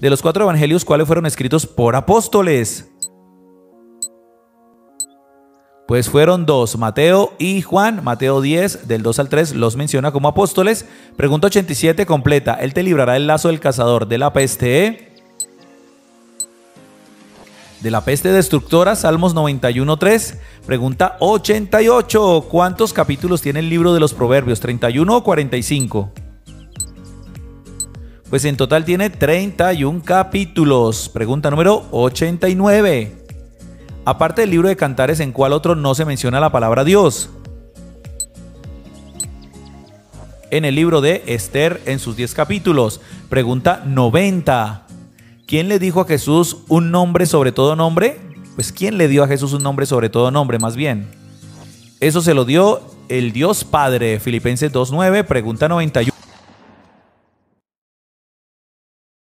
De los cuatro evangelios, ¿cuáles fueron escritos por apóstoles? Pues fueron dos, Mateo y Juan. Mateo 10, del 2 al 3, los menciona como apóstoles. Pregunta 87 completa. Él te librará el lazo del cazador de la peste. De la peste destructora, Salmos 91, 3. Pregunta 88. ¿Cuántos capítulos tiene el libro de los Proverbios? ¿31 o 45? Pues en total tiene 31 capítulos. Pregunta número 89. Aparte del libro de Cantares, ¿en cuál otro no se menciona la palabra Dios? En el libro de Esther, en sus 10 capítulos. Pregunta 90. ¿Quién le dijo a Jesús un nombre sobre todo nombre? Pues ¿quién le dio a Jesús un nombre sobre todo nombre, más bien? Eso se lo dio el Dios Padre. Filipenses 2.9, pregunta 91.